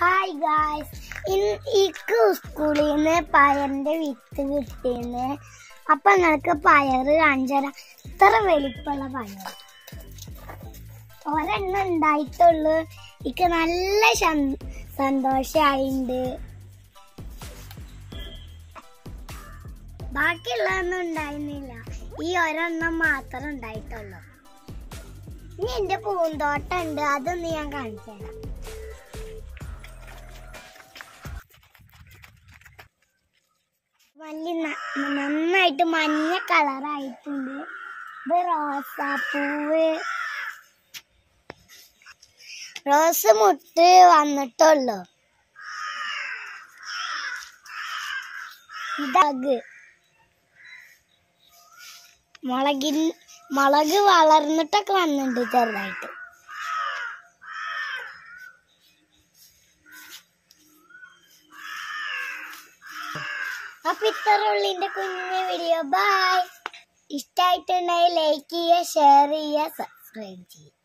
Hi guys എനിക്ക് സ്കൂളിൽ നിന്ന് പയറിന്റെ വിത്ത് കിട്ടിയെന്ന് അപ്പൊ നിങ്ങൾക്ക് പയറ് കാണിച്ചുതരാം ഇത്ര വലിപ്പമുള്ള പയർ ഒരെണ്ണം ഉണ്ടായിട്ടുള്ളൂ. എനിക്ക് നല്ല സന്തോഷമായിണ്ട് ബാക്കിയുള്ളതൊന്നും ഉണ്ടായിരുന്നില്ല. ഈ ഒരെണ്ണം മാത്രം ഉണ്ടായിട്ടുള്ളൂ. ഇനി എന്റെ പൂന്തോട്ടം ഉണ്ട് അതൊന്ന് ഞാൻ കാണിച്ചു തരാം. വലിയ നന്നായിട്ട് മഞ്ഞ കളറായിട്ടുണ്ട്. ഇത് റോസാപ്പൂവ് റോസ് മുട്ട് വന്നിട്ടുള്ളൂ. ഇതക്. മുളകിൻ മുളക് വളർന്നിട്ടൊക്കെ വന്നിട്ടുണ്ട് ചെറുതായിട്ട്. അപ്പൊ ഇത്ര ഉള്ളിന്റെ കുഞ്ഞു വീഡിയോ ബൈ ഇഷ്ടായിട്ടുണ്ടെങ്കിൽ ലൈക്ക് ചെയ്യുക ഷെയർ ചെയ്യുക സബ്സ്ക്രൈബ് ചെയ്യുക.